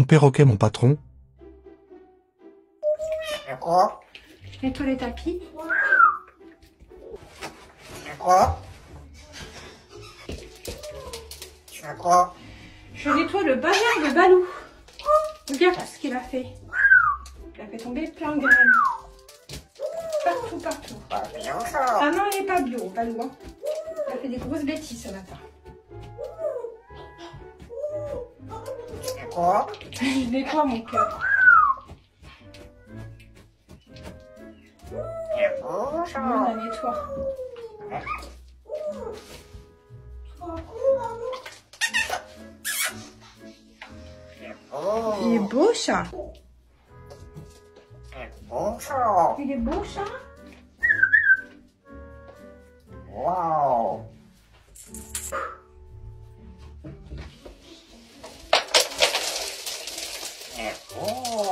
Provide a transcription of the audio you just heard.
Mon perroquet, mon patron. Quoi Nettoie les tapis. Quoi Tu fais quoi Je nettoie le bazar de Balou. Regarde ce qu'il a fait. Il a fait tomber plein de graines. Partout, partout. Pas bien ça. Ah non, il n'est pas bio, Balou. hein. Il a fait des grosses bêtises ce matin. Quoi Je nettoie mon cœur. On la nettoie. Il est beau, chat. Il est beau, chat. Wow. お。